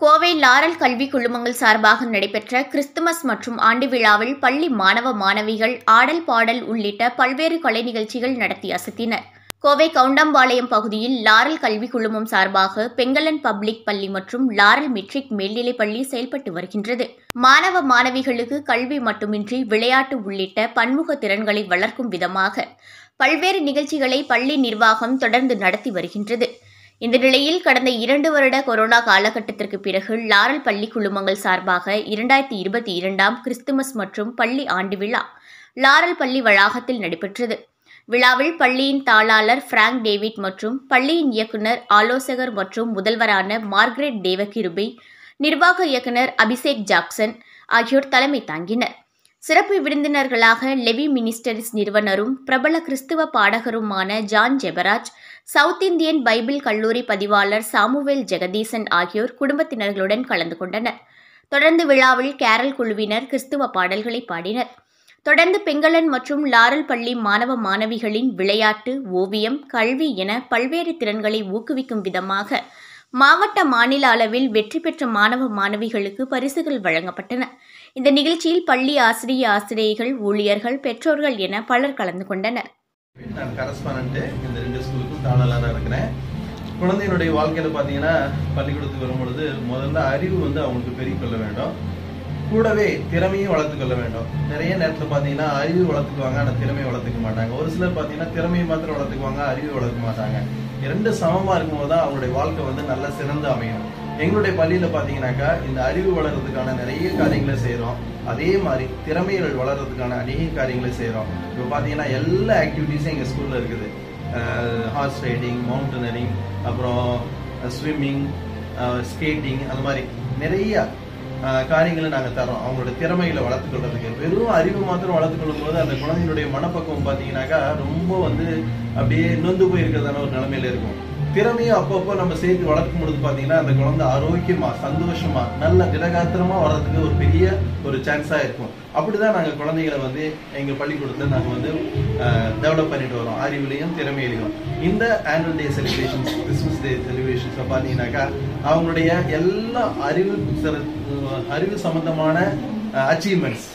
Kovai Laurel கல்வி குழுமங்கள் சார்பாக நடைபெற்ற கிறிஸ்துமஸ் மற்றும் ஆண்டு விழாவில் பள்ளி மாணவ மாணவிகள் ஆடல் பாடல் உள்ளிட்ட பல்வேறு கலை நிகழ்ச்சிகள் நடத்தி அசத்தினர். கோவை கவுண்டம்பாளையம் பகுதியில் லாரல் கல்வி குழுமம் சார்பாக பெங்கலன் பப்ளிக் பள்ளி மற்றும் லாரல் மெட்ரிக் மேல்நிலைப் பள்ளி செயல்பட்டு வருகின்றது. மாணவ மாணவிகளுக்கு கல்வி மட்டுமின்றி விளையாட்டு உள்ளிட்ட பன்முக திறன்களை வளர்க்கும் விதமாக பல்வேறு நிகழ்ச்சிகளை பள்ளி நிர்வாகம் தொடர்ந்து நடத்தி வருகின்றது. இந்த நிலையில் கடந்த இரண்டு வருட கொரோனா காலகட்டத்திற்கு பிறகு லாரல் பள்ளி குழுமங்கள் சார்பாக இரண்டாயிரத்தி இருபத்தி இரண்டாம் கிறிஸ்துமஸ் மற்றும் பள்ளி ஆண்டு விழா லாரல் பள்ளி வளாகத்தில் நடைபெற்றது. விழாவில் பள்ளியின் தாளாளர் பிராங்க் டேவிட் மற்றும் பள்ளியின் இயக்குனர் ஆலோசகர் மற்றும் முதல்வரான மார்கரெட் தேவகிருபை நிர்வாக இயக்குனர் அபிஷேக் ஜாக்சன் ஆகியோர் தலைமை தாங்கினர். சிறப்பு விருந்தினர்களாக லெவி மினிஸ்டரிஸ் நிறுவனரும் பிரபல கிறிஸ்துவ பாடகருமான John Jebaraj South Indian Bible கல்லூரி பதிவாளர் சாமுவேல் ஜெகதீசன் ஆகியோர் குடும்பத்தினர்களுடன் கலந்து கொண்டனர். தொடர்ந்து விழாவில் கேரல் குழுவினர் கிறிஸ்துவ பாடல்களை பாடினர். தொடர்ந்து பெங்களன் மற்றும் லாரல் பள்ளி மாணவ மாணவிகளின் விளையாட்டு ஓவியம் கல்வி என பல்வேறு திறன்களை ஊக்குவிக்கும் விதமாக மாவட்ட மாநில அளவில் வெற்றி பெற்ற மாணவ மாணவிகளுக்கு பரிசுகள் வழங்கப்பட்டன. இந்த நிகழ்ச்சியில் பள்ளி ஆசிரிய ஆசிரியர்கள் ஊழியர்கள் பெற்றோர்கள் என பலர் கலந்து கொண்டனர். நான் கரஸ்பாண்ட் இந்த ரெண்டு ஸ்கூலுக்கும் தாளலாக இருக்கிறேன். குழந்தையினுடைய வாழ்க்கையில பார்த்தீங்கன்னா பள்ளிக்கூடத்துக்கு வரும்பொழுது முதல்ல அறிவு வந்து அவங்களுக்கு பெருகிக்கொள்ள வேண்டும். கூடவே திறமையும் வளர்த்துக்கொள்ள வேண்டும். நிறைய நேரத்தில் பார்த்தீங்கன்னா அறிவு வளர்த்துக்குவாங்க ஆனால் திறமையை வளர்த்துக்க மாட்டாங்க. ஒரு சிலர் பார்த்தீங்கன்னா திறமையை மாத்திரம் வளர்த்துக்குவாங்க அறிவு வளர்க்க மாட்டாங்க. இரண்டு சமமாக இருக்கும்போது தான் அவங்களுடைய வாழ்க்கை வந்து நல்ல சிறந்து அமையும். எங்களுடைய பள்ளியில பாத்தீங்கன்னாக்கா இந்த அறிவு வளர்றதுக்கான நிறைய காரியங்களை செய்கிறோம் அதே மாதிரி திறமைகள் வளர்றதுக்கான அநேக காரியங்களை செய்கிறோம் இப்போ பாத்தீங்கன்னா எல்லா ஆக்டிவிட்டீஸும் எங்க ஸ்கூல்ல இருக்குது. ஹார்ஸ் ரைடிங் மவுண்டனரிங் அப்புறம் ஸ்விம்மிங் ஸ்கேட்டிங் அந்த மாதிரி நிறைய காரியங்களை நாங்கள் தரோம் அவங்களோட திறமைகளை வளர்த்துக்கொள்றதுக்கு வெறும் அறிவு மாத்திரம் வளர்த்துக்கொள்ளும் போது அந்த குழந்தையினுடைய மனப்பக்குவம் பார்த்தீங்கன்னாக்கா ரொம்ப வந்து அப்படியே நொந்து போயிருக்கிறதான ஒரு நிலைமையில இருக்கும். திறமையும் அப்பப்போ நம்ம சேர்த்து வளர்க்கும் பொழுது பார்த்தீங்கன்னா அந்த குழந்தை ஆரோக்கியமா சந்தோஷமா நல்ல திடகாத்திரமா வர்றதுக்கு ஒரு பெரிய ஒரு சான்ஸா இருக்கும். அப்படிதான் நாங்கள் குழந்தைகளை வந்து எங்கள் பள்ளிக்கூடத்தில் நாங்கள் வந்து டெவலப் பண்ணிட்டு வரோம். அறிவுலையும் திறமையிலையும். இந்த annual day celebrations Christmas day செலிப்ரேஷன்ஸை பார்த்தீங்கன்னாக்கா அவங்களுடைய எல்லா அறிவு அறிவு சம்பந்தமான அச்சீவ்மெண்ட்ஸ்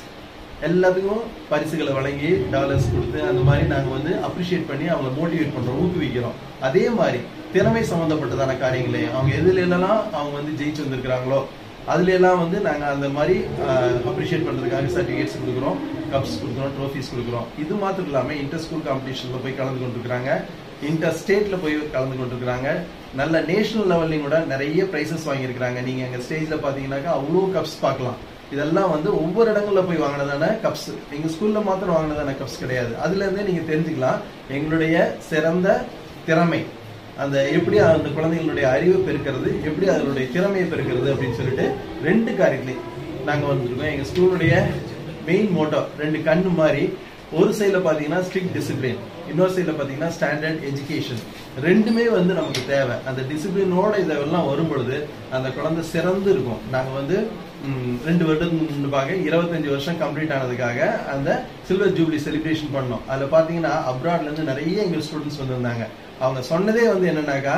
எல்லாத்துக்கும் பரிசுகளை வழங்கி டாலர்ஸ் கொடுத்து அந்த மாதிரி நாங்கள் வந்து அப்ரிஷியேட் பண்ணி அவங்களை மோட்டிவேட் பண்ணுறோம் ஊக்குவிக்கிறோம். அதே மாதிரி திறமை சம்பந்தப்பட்டதான காரியங்களே. அவங்க எதுல எல்லாம் அவங்க வந்து ஜெயிச்சு வந்திருக்கிறாங்களோ அதுல எல்லாம் வந்து நாங்க அந்த மாதிரி அப்ரிஷியேட் பண்றதுக்காக சர்டிஃபிகேட்ஸ் கொடுக்குறோம் கப்ஸ் கொடுக்குறோம் ட்ரோஃபிஸ் கொடுக்குறோம். இது மாத்திரம் இல்லாம இன்டர் ஸ்கூல் காம்படிஷன்ல போய் கலந்து கொண்டிருக்கிறாங்க. இன்டர் ஸ்டேட்ல போய் கலந்து கொண்டிருக்கிறாங்க. நல்ல நேஷனல் லெவல்லையும் கூட நிறைய பிரைசஸ் வாங்கியிருக்கிறாங்க. நீங்க எங்க ஸ்டேஜ்ல பாத்தீங்கன்னாக்கா அவ்வளோ கப்ஸ் பார்க்கலாம். இதெல்லாம் வந்து ஒவ்வொரு இடங்கள்ல போய் வாங்கினதான கப்ஸ் எங்க ஸ்கூல்ல மாத்திரம் வாங்கினதான கப்ஸ் கிடையாது. அதுல இருந்தே நீங்க தெரிஞ்சுக்கலாம் எங்களுடைய சிறந்த திறமை. அந்த எப்படி அந்த குழந்தைகளுடைய அறிவை பெருக்கிறது எப்படி அதனுடைய திறமையை பெருக்கிறது அப்படின்னு சொல்லிட்டு ரெண்டு காரியத்திலையும் நாங்க வந்துருக்கோம். எங்க ஸ்கூலுடைய மெயின் மோட்டோ ரெண்டு கண்ணு மாதிரி ஒரு சைடில் பார்த்தீங்கன்னா ஸ்ட்ரிக்ட் டிசிப்ளின் இன்னொரு சைடில் பார்த்தீங்கன்னா ஸ்டாண்டர்ட் எஜுகேஷன் ரெண்டுமே வந்து நமக்கு தேவை. அந்த டிசிப்ளினோட இதெல்லாம் வரும் பொழுது அந்த குழந்தை சிறந்து இருக்கும். நாங்கள் வந்து ரெண்டு வருடத்துக்கு முன்பாக இருபத்தஞ்சு வருஷம் கம்ப்ளீட் ஆனதுக்காக அந்த சில்வர் ஜூப்ளி செலிப்ரேஷன் பண்ணோம். அதில் பார்த்தீங்கன்னா அப்ராட்லேருந்து நிறைய எங்கள் ஸ்டூடெண்ட்ஸ் வந்திருந்தாங்க. அவங்க சொன்னதே வந்து என்னன்னாக்கா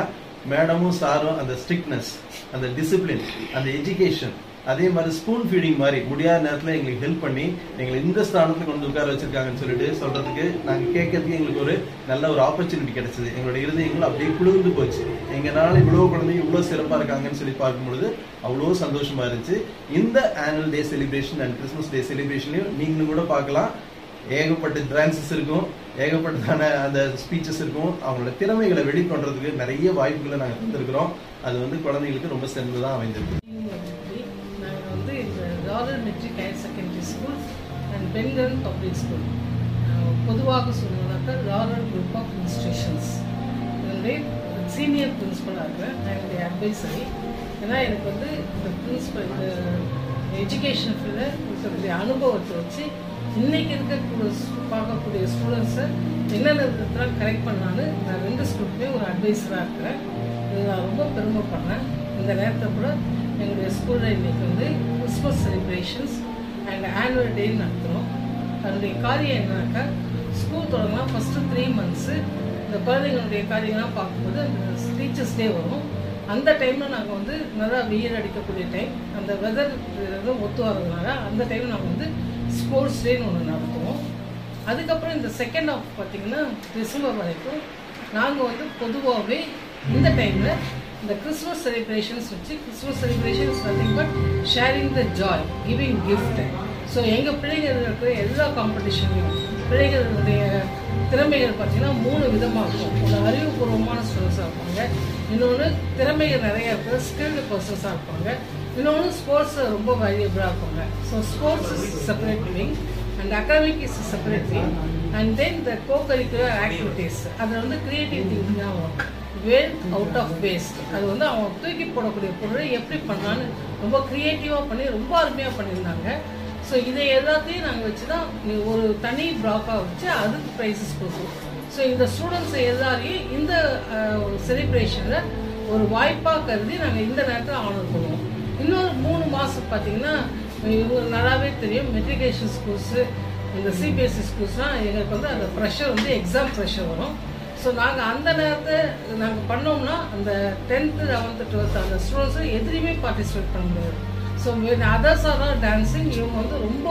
மேடமும் சாரும் அந்த ஸ்ட்ரிக்ட்னஸ் அந்த டிசிப்ளின் அந்த எஜுகேஷன் அதே மாதிரி ஸ்பூன் ஃபீடிங் மாதிரி முடியாத நேரத்தில் எங்களுக்கு ஹெல்ப் பண்ணி எங்களை இந்த ஸ்தானத்துக்கு கொண்டு உட்கார வச்சிருக்காங்கன்னு சொல்லிட்டு சொல்றதுக்கு நாங்கள் கேட்கறதுக்கு எங்களுக்கு ஒரு நல்ல ஒரு ஆப்பர்ச்சுனிட்டி கிடைச்சது. எங்களோட இருதயங்கள் அப்படியே குளிர்ந்து போச்சு. எங்களால் இவ்வளோ குழந்தைங்க இவ்வளோ சிறப்பாக இருக்காங்கன்னு சொல்லி பார்க்கும்பொழுது அவ்வளோ சந்தோஷமா இருந்துச்சு. இந்த annual day celebration and Christmas day செலிப்ரேஷன்லையும் நீங்களும் கூட பார்க்கலாம். ஏகப்பட்ட டான்சஸ் இருக்கும். ஏகப்பட்டதான அந்த ஸ்பீச்சஸ் இருக்கும். அவங்களோட திறமைகளை வெளிக்கொண்டதுக்கு நிறைய வாய்ப்புகளை நாங்கள் தந்திருக்கிறோம். அது வந்து குழந்தைங்களுக்கு ரொம்ப சிறந்ததாக அமைந்திருக்கு. Matric higher secondary school and பெண்கள் பப்ளிக் ஸ்கூல் பொதுவாக சொல்லணும்னாக்கா ராயல் குரூப் ஆஃப் இன்ஸ்டியூஷன்ஸ் இதனுடைய சீனியர் பிரின்ஸிபலாக இருக்கிறேன் நான் என்னுடைய அட்வைசரி ஏன்னா எனக்கு வந்து இந்த பிரின்ஸிபல் இந்த எஜுகேஷன் ஃபீல்டில் இருக்கக்கூடிய அனுபவத்தை வச்சு இன்னைக்கு இருக்கக்கூடிய பார்க்கக்கூடிய ஸ்டூடெண்ட்ஸை என்னென்ன விதத்தில் கரெக்ட் பண்ணாலும் நான் ரெண்டு ஸ்கூலுக்குமே ஒரு அட்வைஸராக இருக்கிறேன். இது நான் ரொம்ப பெருமைப்படுறேன். இந்த நேரத்தை கூட எங்களுடைய ஸ்கூலில் இன்னைக்கு வந்து Christmas celebrations and annual day நடத்துகிறோம் அதனுடைய காரியம் என்னன்னாக்கா ஸ்கூல் தொடங்கலாம் ஃபஸ்ட்டு த்ரீ மந்த்ஸு இந்த குழந்தைங்களுடைய காரியங்கள்லாம் பார்க்கும்போது அந்த டீச்சர்ஸ் டே வரும். அந்த டைமில் நாங்கள் வந்து நல்லா வெயில் அடிக்கக்கூடிய டைம் அந்த வெதர் ஒத்து வரதுனால அந்த டைம் நாங்கள் வந்து ஸ்போர்ட்ஸ் டேன்னு ஒன்று நடத்துவோம். அதுக்கப்புறம் இந்த செகண்ட் ஆஃப் பார்த்தீங்கன்னா டிசம்பர் வரைக்கும் நாங்கள் வந்து பொதுவாகவே இந்த டைமில் இந்த கிறிஸ்மஸ் செலிப்ரேஷன்ஸ் வச்சு Christmas celebrations nothing but sharing the joy giving gift so எங்கள் பிள்ளைகள் இருக்கிற எல்லா காம்படிஷன்லையும் பிள்ளைகளுடைய திறமைகள் பார்த்தீங்கன்னா மூணு விதமாக இருக்கும். ஒன்று அறிவுபூர்வமான ஸ்டூடெண்ட்ஸாக இருப்பாங்க. இன்னொன்று திறமைகள் நிறைய இருக்கிற ஸ்கில்டு பர்சன்ஸாக இருப்பாங்க. இன்னொன்று ஸ்போர்ட்ஸ் ரொம்ப வேல்யூபிளாக இருப்பாங்க. So sports is separate wing and academic is separate wing and then the co curricular activities அதில் வந்து கிரியேட்டிவ் திங்கிங் தான் வரும். வேல் அவுட் ஆஃப் வேஸ்ட் அது வந்து அவன் தூக்கி போடக்கூடிய பொருளை எப்படி பண்ணலான்னு ரொம்ப க்ரியேட்டிவாக பண்ணி ரொம்ப அருமையாக பண்ணியிருந்தாங்க. ஸோ இதை எல்லாத்தையும் நாங்கள் வச்சு தான் ஒரு தனி ப்ளாக்காக வச்சு அதுக்கு ப்ரைஸஸ் கொடுப்போம் ஸோ இந்த ஸ்டூடெண்ட்ஸ் எல்லாரையும் இந்த செலிப்ரேஷனில் ஒரு வாய்ப்பாக கருதி நாங்கள் இந்த நேரத்தில் ஆனர் பண்ணுவோம். இன்னொரு மூணு மாதம் பார்த்தீங்கன்னா இவங்களுக்கு நல்லாவே தெரியும். மெட்ரிகுலேஷன் ஸ்கூல்ஸு இந்த சிபிஎஸ்சி ஸ்கூல்ஸ்லாம் எங்களுக்கு வந்து அந்த ப்ரெஷர் வந்து எக்ஸாம் ப்ரெஷர் வரும். ஸோ நாங்கள் அந்த நேரத்தை நாங்கள் பண்ணோம்னா அந்த டென்த்து லெவன்த்து டுவெல்த்து அந்த ஸ்டூடெண்ட்ஸை எதுலேயுமே பார்ட்டிசிபேட் பண்ண முடியாது. ஸோ அதர்ஸ் ஆர் டான்ஸிங் இவங்க வந்து ரொம்ப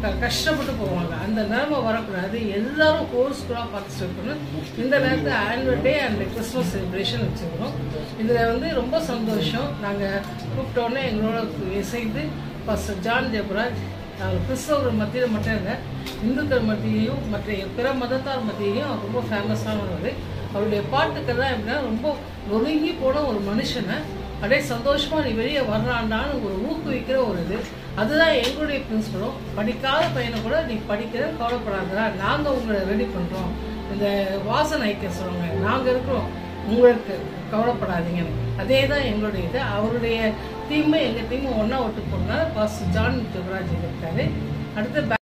க கஷ்டப்பட்டு போவாங்க. அந்த நிலைமை வரக்கூடாது. எல்லாரும் கோர்ஸ்குள்ளாக பார்ட்டிசிபேட் பண்ணி. இந்த நேரத்தில் annual day and Christmas celebration வச்சுக்கிறோம் இதில் வந்து ரொம்ப சந்தோஷம். நாங்கள் கூப்பிட்டோன்னே எங்களோட இசைந்து ஃபஸ்ட் ஜான் ஜெபராஜ் அவர் கிறிஸ்தவர்கள் மத்தியில் மட்டும் இல்லை இந்துக்கள் மத்தியிலையும் மற்ற பிற மதத்தார் மத்தியிலையும் ரொம்ப ஃபேமஸானவர் அவருடைய பாட்டுக்கள் தான் எப்படின்னா ரொம்ப நொறுங்கி போன ஒரு மனுஷனை அப்படியே சந்தோஷமா நீ வெளியே வர்றான்டான்னு ஒரு ஊக்குவிக்கிற ஒரு இது. அதுதான் எங்களுடைய பிரின்சிபலும் படிக்காத பையனை கூட நீ படிக்கிற கவலைப்படாதா நாங்கள் உங்களை ரெடி பண்ணுறோம் இந்த வாசன் ஐக்கிய சொல்லுவாங்க நாங்கள் இருக்கிறோம். உங்களுக்கு கவலைப்படாதீங்க. அதே தான் எங்களுடைய இது. அவருடைய டீமும் எங்கள் டீமும் ஒன்றா விட்டு போனால் பாஸ் ஜான் ஜெபராஜ் இருக்காரு அடுத்து